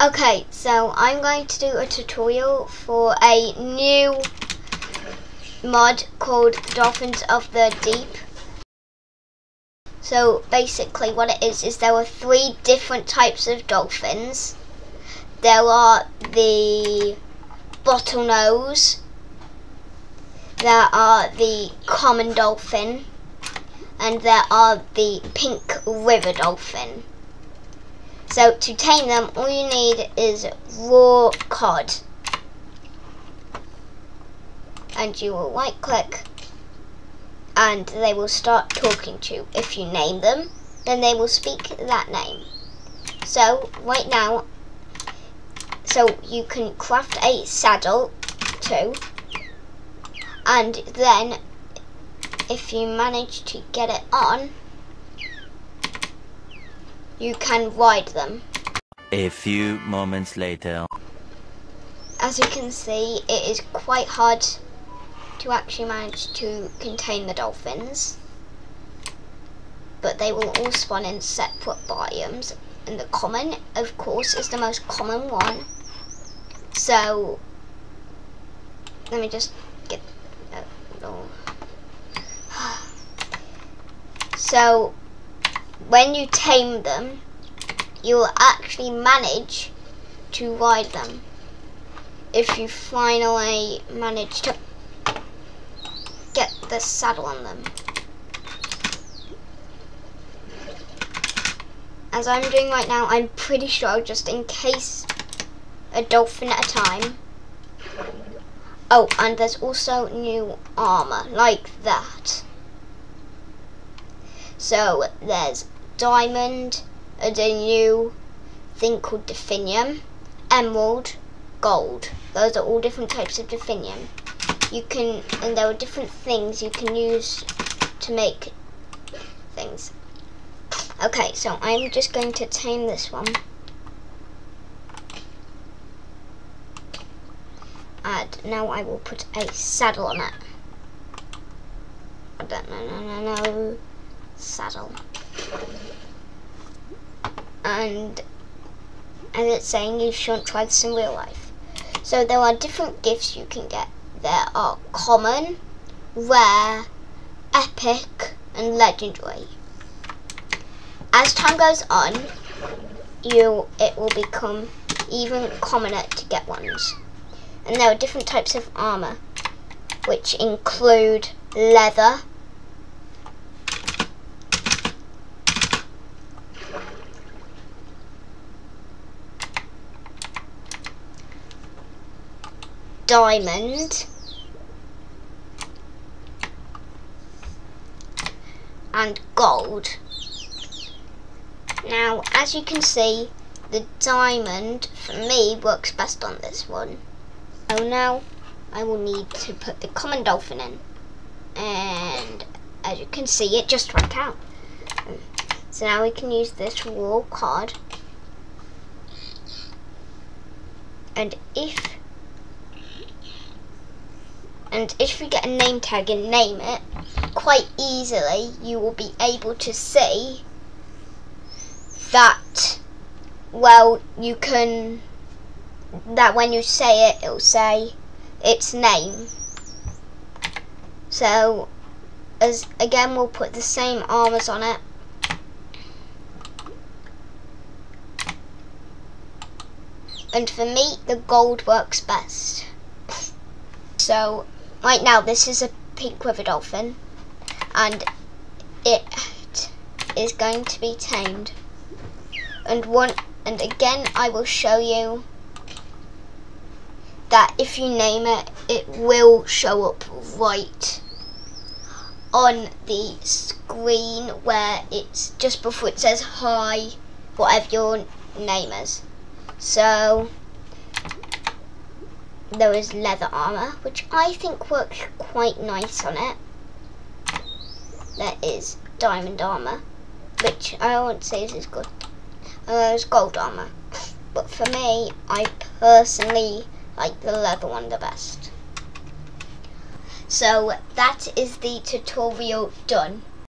Okay, so I'm going to do a tutorial for a new mod called Dolphins of the Deep. So basically what it is, is there are three different types of dolphins. There are the bottlenose, there are the common dolphin, and there are the pink river dolphin. So to tame them, all you need is raw cod. And you will right click and they will start talking to you. If you name them, then they will speak that name. So right now, so you can craft a saddle too. And then if you manage to get it on, you can ride them. A few moments later. As you can see, it is quite hard to actually manage to contain the dolphins. But they will all spawn in separate biomes. And the common, of course, is the most common one. So, let me just get... Uh, oh. So, when you tame them, you will actually manage to ride them. If you finally manage to get the saddle on them. As I'm doing right now, I'm pretty sure I'll just in case a dolphin at a time. Oh, and there's also new armor like that. So there's diamond, and a new thing called definium, emerald, gold. Those are all different types of definium. You can, and there are different things you can use to make things. Okay, so I'm just going to tame this one. And now I will put a saddle on it. No, no, no, no, saddle and as it's saying you shouldn't try this in real life. So there are different gifts you can get. There are common, rare, epic and legendary. As time goes on, you it will become even commoner to get ones. And there are different types of armor, which include leather, diamond and gold. Now, as you can see, the diamond, for me, works best on this one. So now, I will need to put the common dolphin in. And, as you can see, it just went out. So now we can use this raw cod. And if and if you get a name tag and name it, quite easily you will be able to see that, well, you can, that when you say it, it'll say its name. So, as again, we'll put the same armors on it. And for me, the gold works best. So, Right now, this is a pink river dolphin, and it is going to be tamed. And one, and again, I will show you that if you name it, it will show up right on the screen where it's just before it says hi, whatever your name is. So, there is leather armor, which I think works quite nice on it. There is diamond armor, which I won't say is good uh, as gold armor. But for me, I personally like the leather one the best. So that is the tutorial done.